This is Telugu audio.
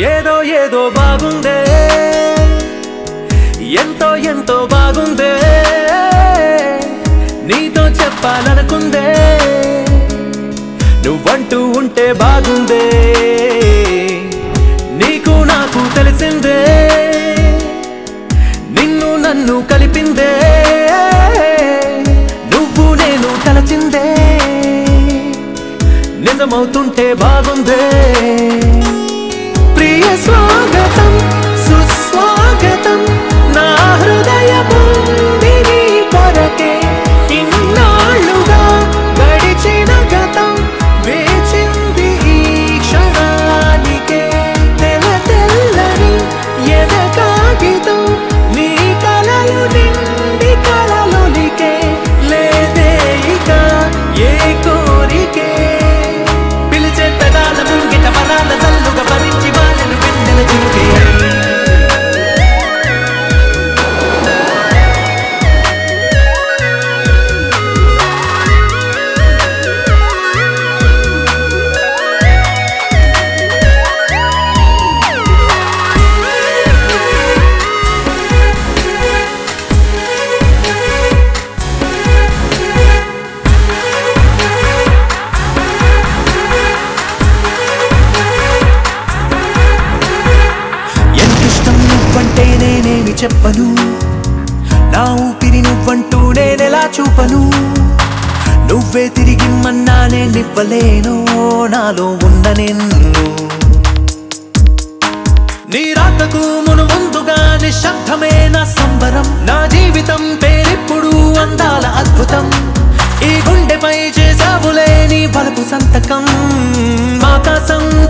ఏదో ఏదో బాగుందే. ఎంతో ఎంతో బాగుందే. నీతో చెప్పాలనుకుందే. నువ్వంటూ ఉంటే బాగుందే. నీకు నాకు తెలిసిందే. నిన్ను నన్ను కలిపిందే. నువ్వు నేను తలచిందే. నిజమవుతుంటే బాగుందే. ಿಯ ಸ್ವಾಗ చెప్పను. నా ఊపిరి నువ్వంటూ నేనెలా చూపను? నువ్వే తిరిగిమ్మన్నా నేనివ్వలేను నాలో ఉన్న నిన్ను. నీ రాతకు మును ముందుగా నిశ్శబ్దమే నా సంబరం. నా జీవితం పేరిప్పుడు అందాల అద్భుతం. ఈ గుండెపై చేసావులే నీ బలుపు సంతకం. ఆకాశం